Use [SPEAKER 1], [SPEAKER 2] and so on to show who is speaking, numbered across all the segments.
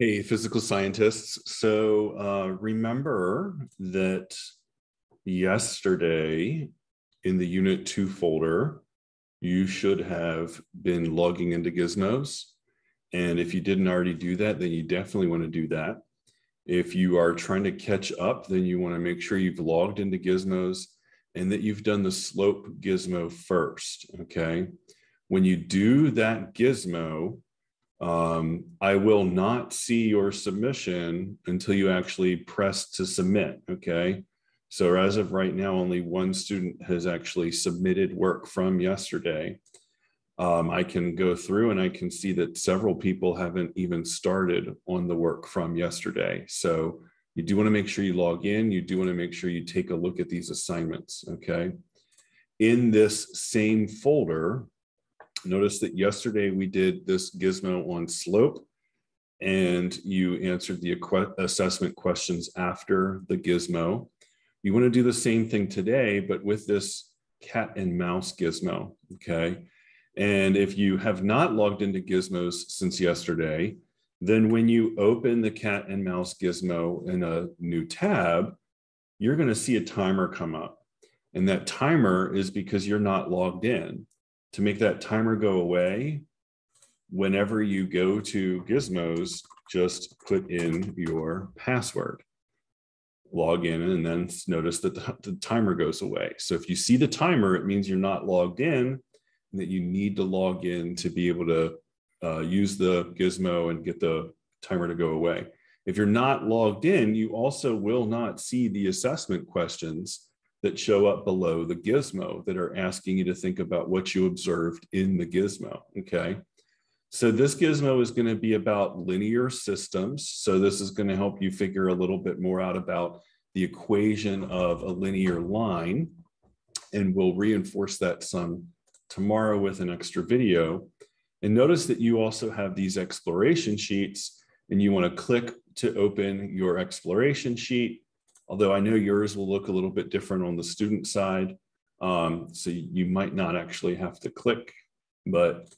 [SPEAKER 1] Hey, physical scientists. So uh, remember that yesterday in the Unit 2 folder, you should have been logging into Gizmos. And if you didn't already do that, then you definitely want to do that. If you are trying to catch up, then you want to make sure you've logged into Gizmos and that you've done the slope gizmo first, okay? When you do that gizmo, um, I will not see your submission until you actually press to submit, okay? So as of right now, only one student has actually submitted work from yesterday. Um, I can go through and I can see that several people haven't even started on the work from yesterday. So you do want to make sure you log in. You do want to make sure you take a look at these assignments, okay? In this same folder, Notice that yesterday we did this gizmo on slope and you answered the assessment questions after the gizmo. You want to do the same thing today, but with this cat and mouse gizmo, okay? And if you have not logged into gizmos since yesterday, then when you open the cat and mouse gizmo in a new tab, you're going to see a timer come up. And that timer is because you're not logged in to make that timer go away, whenever you go to Gizmos, just put in your password. Log in and then notice that the, the, timer goes away. So if you see the timer, it means you're not logged in and that you need to log in to be able to uh, use the gizmo and get the timer to go away. If you're not logged in, you also will not see the assessment questions that show up below the gizmo that are asking you to think about what you observed in the gizmo. Okay. So this gizmo is going to be about linear systems. So this is going to help you figure a little bit more out about the equation of a linear line. And we'll reinforce that some tomorrow with an extra video. And notice that you also have these exploration sheets and you want to click to open your exploration sheet although I know yours will look a little bit different on the student side. Um, so you might not actually have to click, but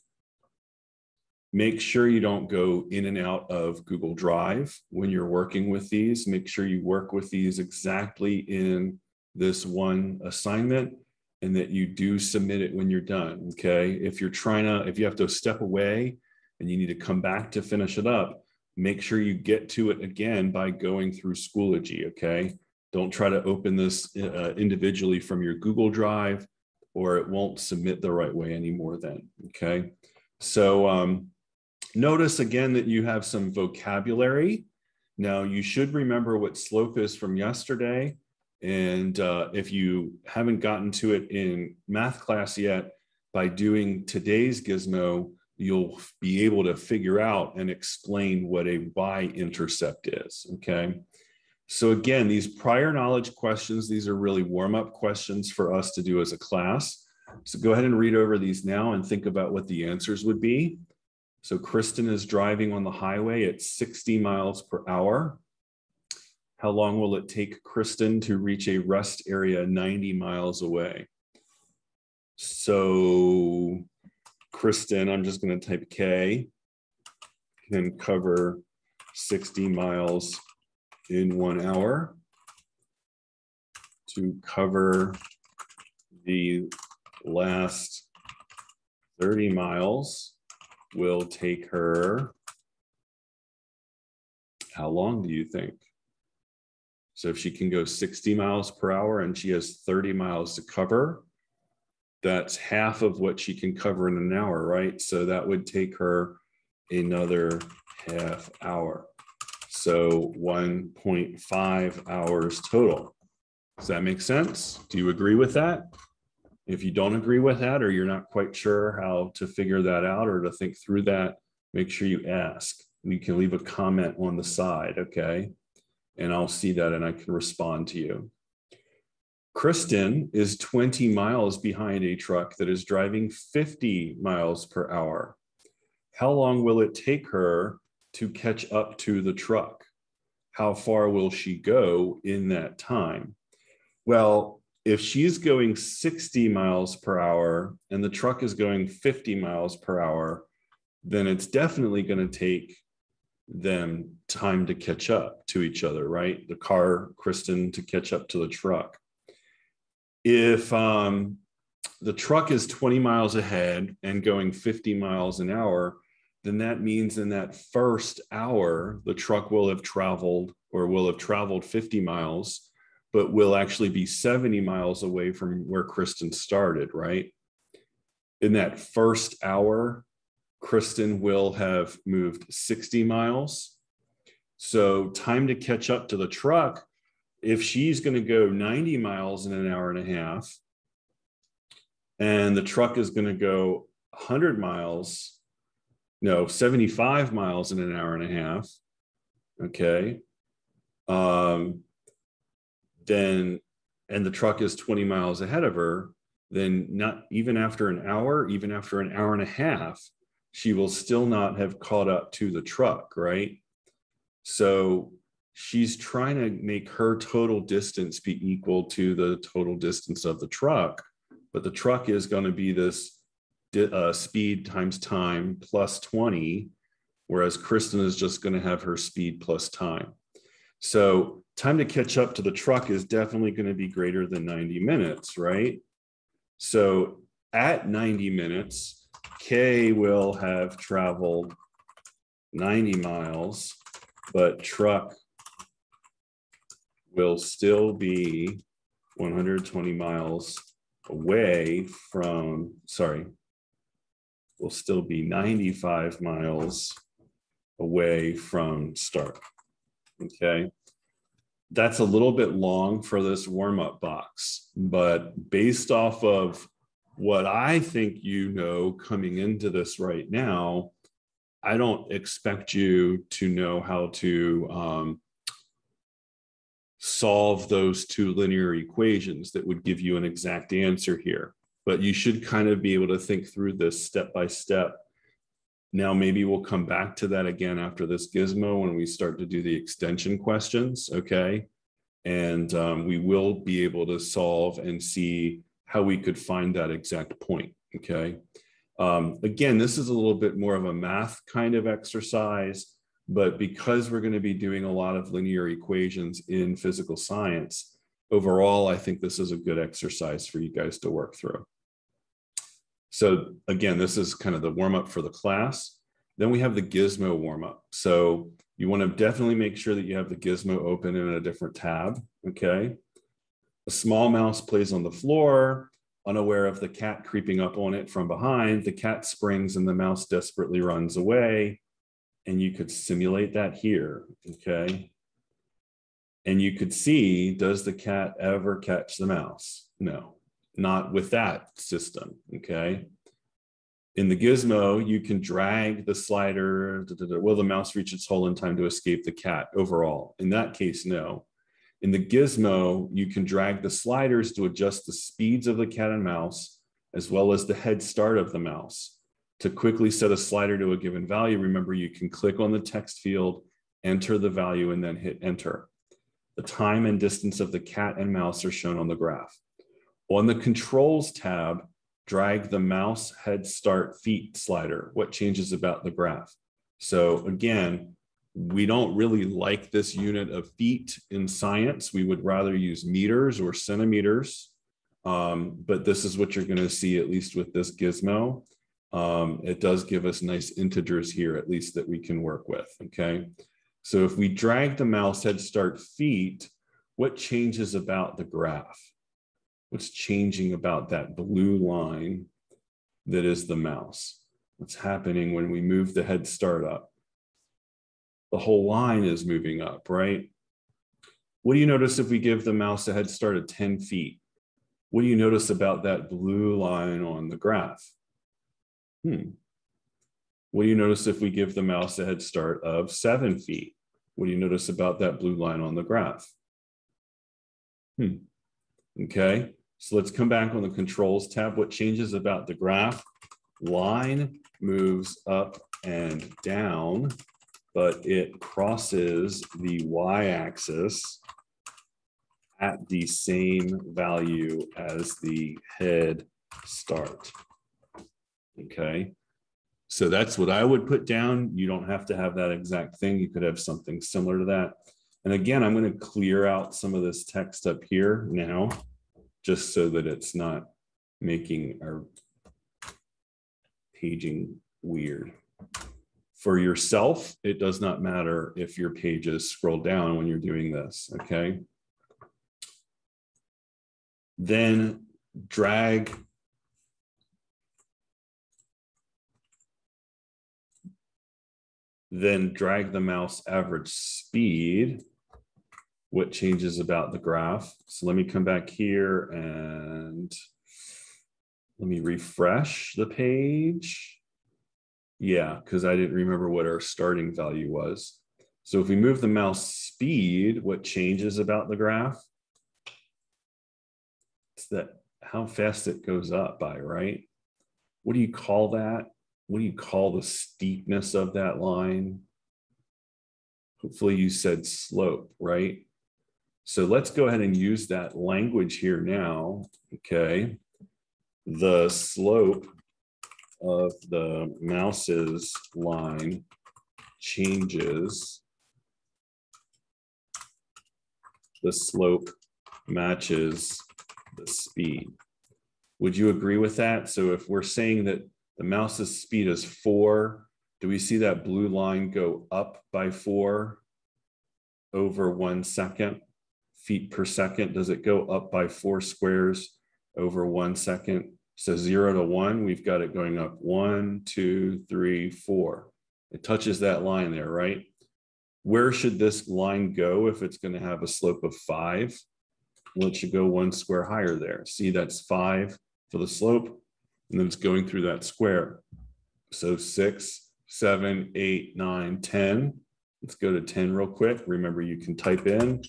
[SPEAKER 1] make sure you don't go in and out of Google Drive when you're working with these. Make sure you work with these exactly in this one assignment and that you do submit it when you're done. Okay. If you're trying to, if you have to step away and you need to come back to finish it up, make sure you get to it again by going through Schoology, okay? Don't try to open this uh, individually from your Google Drive or it won't submit the right way anymore then, okay? So um, notice again that you have some vocabulary. Now you should remember what slope is from yesterday. And uh, if you haven't gotten to it in math class yet, by doing today's gizmo, you'll be able to figure out and explain what a y-intercept is, okay? So again, these prior knowledge questions, these are really warm-up questions for us to do as a class. So go ahead and read over these now and think about what the answers would be. So Kristen is driving on the highway at 60 miles per hour. How long will it take Kristen to reach a rest area 90 miles away? So Kristen, I'm just going to type K, can cover 60 miles in one hour to cover the last 30 miles will take her how long do you think? So if she can go 60 miles per hour and she has 30 miles to cover that's half of what she can cover in an hour, right? So that would take her another half hour. So 1.5 hours total. Does that make sense? Do you agree with that? If you don't agree with that, or you're not quite sure how to figure that out or to think through that, make sure you ask. You can leave a comment on the side, okay? And I'll see that and I can respond to you. Kristen is 20 miles behind a truck that is driving 50 miles per hour. How long will it take her to catch up to the truck? How far will she go in that time? Well, if she's going 60 miles per hour and the truck is going 50 miles per hour, then it's definitely going to take them time to catch up to each other, right? The car, Kristen, to catch up to the truck. If um, the truck is 20 miles ahead and going 50 miles an hour, then that means in that first hour, the truck will have traveled or will have traveled 50 miles, but will actually be 70 miles away from where Kristen started, right? In that first hour, Kristen will have moved 60 miles. So, time to catch up to the truck, if she's going to go 90 miles in an hour and a half, and the truck is going to go 100 miles, no, 75 miles in an hour and a half, okay, um, then, and the truck is 20 miles ahead of her, then not even after an hour, even after an hour and a half, she will still not have caught up to the truck, right? So she's trying to make her total distance be equal to the total distance of the truck, but the truck is going to be this uh, speed times time plus 20, whereas Kristen is just going to have her speed plus time. So time to catch up to the truck is definitely going to be greater than 90 minutes, right? So at 90 minutes, K will have traveled 90 miles, but truck will still be 120 miles away from, sorry, will still be 95 miles away from start. Okay. That's a little bit long for this warm up box, but based off of what I think you know coming into this right now, I don't expect you to know how to um, solve those two linear equations that would give you an exact answer here. But you should kind of be able to think through this step by step. Now, maybe we'll come back to that again after this gizmo when we start to do the extension questions, okay? And um, we will be able to solve and see how we could find that exact point. Okay. Um, again, this is a little bit more of a math kind of exercise, but because we're going to be doing a lot of linear equations in physical science, overall, I think this is a good exercise for you guys to work through. So again, this is kind of the warm up for the class. Then we have the gizmo warm up. So you want to definitely make sure that you have the gizmo open in a different tab. Okay. A small mouse plays on the floor, unaware of the cat creeping up on it from behind. The cat springs and the mouse desperately runs away. And you could simulate that here, okay? And you could see, does the cat ever catch the mouse? No, not with that system, okay? In the gizmo, you can drag the slider. Da, da, da. Will the mouse reach its hole in time to escape the cat overall? In that case, no. In the gizmo, you can drag the sliders to adjust the speeds of the cat and mouse, as well as the head start of the mouse. To quickly set a slider to a given value, remember you can click on the text field, enter the value, and then hit enter. The time and distance of the cat and mouse are shown on the graph. On the controls tab, drag the mouse head start feet slider. What changes about the graph? So again, we don't really like this unit of feet in science. We would rather use meters or centimeters. Um, but this is what you're going to see, at least with this gizmo. Um, it does give us nice integers here, at least that we can work with. Okay. So if we drag the mouse head start feet, what changes about the graph? What's changing about that blue line that is the mouse? What's happening when we move the head start up? the whole line is moving up, right? What do you notice if we give the mouse a head start of 10 feet? What do you notice about that blue line on the graph? Hmm. What do you notice if we give the mouse a head start of seven feet? What do you notice about that blue line on the graph? Hmm. Okay, so let's come back on the controls tab. What changes about the graph? Line moves up and down but it crosses the y-axis at the same value as the head start. Okay, So that's what I would put down. You don't have to have that exact thing. You could have something similar to that. And again, I'm going to clear out some of this text up here now, just so that it's not making our paging weird. For yourself, it does not matter if your pages scroll down when you're doing this, okay? Then drag then drag the mouse average speed. What changes about the graph? So let me come back here and let me refresh the page. Yeah, because I didn't remember what our starting value was. So if we move the mouse speed, what changes about the graph? It's that how fast it goes up by, right? What do you call that? What do you call the steepness of that line? Hopefully you said slope, right? So let's go ahead and use that language here now, okay? The slope of the mouse's line changes. The slope matches the speed. Would you agree with that? So if we're saying that the mouse's speed is four. Do we see that blue line go up by four over one second, feet per second? Does it go up by four squares over one second? So zero to one, we've got it going up one, two, three, four. It touches that line there, right? Where should this line go if it's going to have a slope of five? Well, it should go one square higher there. See, that's five for the slope and then it's going through that square. So six, seven, eight, nine, 10. Let's go to 10 real quick. Remember, you can type in.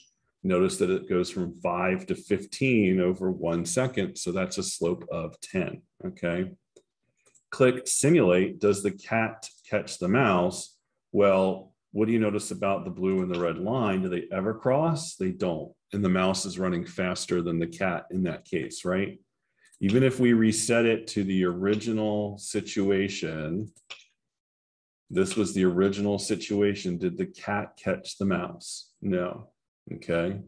[SPEAKER 1] Notice that it goes from 5 to 15 over one second. So that's a slope of 10. Okay. Click simulate. Does the cat catch the mouse? Well, what do you notice about the blue and the red line? Do they ever cross? They don't. And the mouse is running faster than the cat in that case, right? Even if we reset it to the original situation, this was the original situation. Did the cat catch the mouse? No. Okay.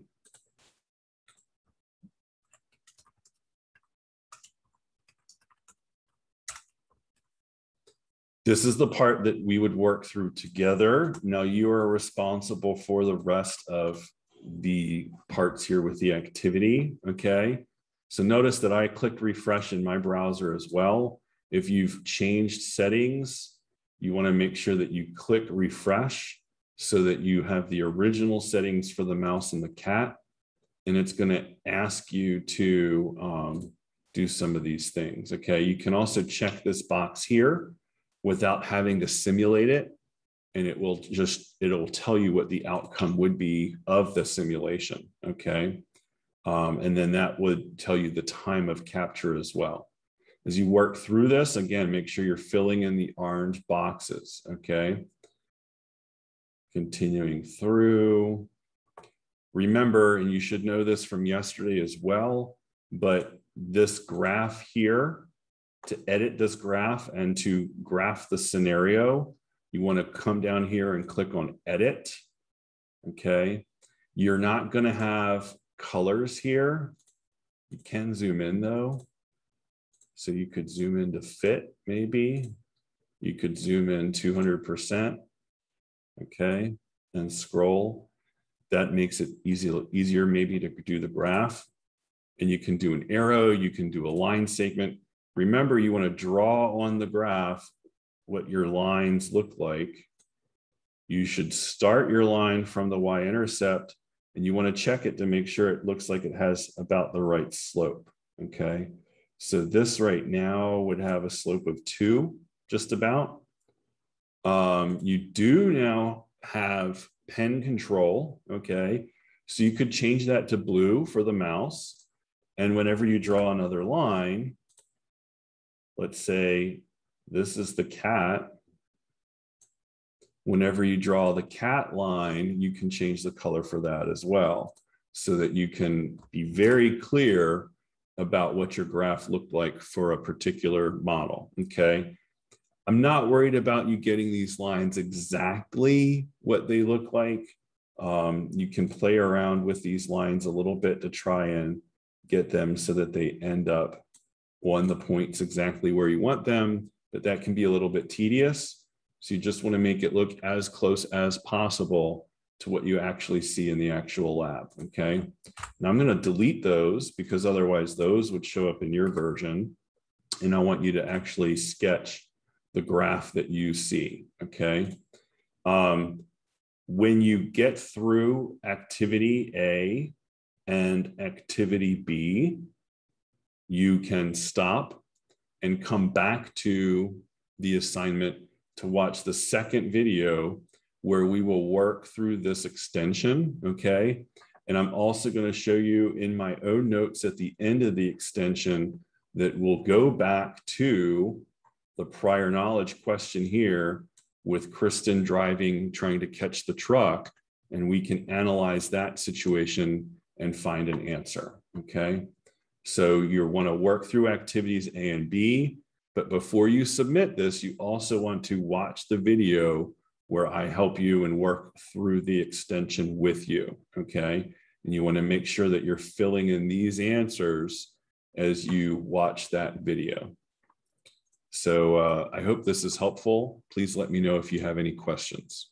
[SPEAKER 1] This is the part that we would work through together. Now you are responsible for the rest of the parts here with the activity. Okay. So notice that I clicked refresh in my browser as well. If you've changed settings, you want to make sure that you click refresh so that you have the original settings for the mouse and the cat. And it's going to ask you to um, do some of these things. Okay, you can also check this box here without having to simulate it. And it will just, it'll tell you what the outcome would be of the simulation. Okay. Um, and then that would tell you the time of capture as well. As you work through this, again, make sure you're filling in the orange boxes, okay? Continuing through. Remember, and you should know this from yesterday as well, but this graph here, to edit this graph and to graph the scenario, you want to come down here and click on edit, okay? You're not going to have colors here. You can zoom in though. So you could zoom in to fit maybe. You could zoom in 200%. Okay, and scroll. That makes it easy, easier maybe to do the graph. And you can do an arrow, you can do a line segment. Remember, you want to draw on the graph what your lines look like. You should start your line from the y-intercept and you want to check it to make sure it looks like it has about the right slope. Okay. So this right now would have a slope of two, just about. Um, you do now have pen control. Okay. So you could change that to blue for the mouse. And whenever you draw another line, let's say this is the cat whenever you draw the cat line, you can change the color for that as well so that you can be very clear about what your graph looked like for a particular model. Okay. I'm not worried about you getting these lines exactly what they look like. Um, you can play around with these lines a little bit to try and get them so that they end up on the points exactly where you want them, but that can be a little bit tedious. So you just want to make it look as close as possible to what you actually see in the actual lab, okay? Now I'm going to delete those because otherwise those would show up in your version. And I want you to actually sketch the graph that you see, okay? Um, when you get through activity A and activity B, you can stop and come back to the assignment to watch the second video where we will work through this extension, okay? And I'm also gonna show you in my own notes at the end of the extension that we'll go back to the prior knowledge question here with Kristen driving, trying to catch the truck, and we can analyze that situation and find an answer, okay? So you want to work through activities A and B, but before you submit this, you also want to watch the video where I help you and work through the extension with you. Okay. And you want to make sure that you're filling in these answers as you watch that video. So uh, I hope this is helpful. Please let me know if you have any questions.